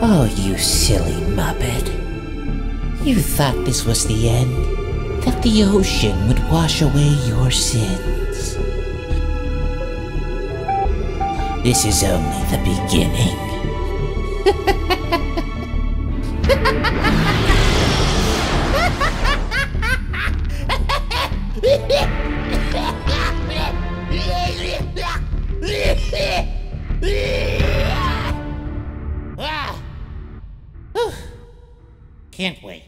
Oh, silly muppet. You thought this was the end? That the ocean would wash away your sins? This is only the beginning. Can't wait.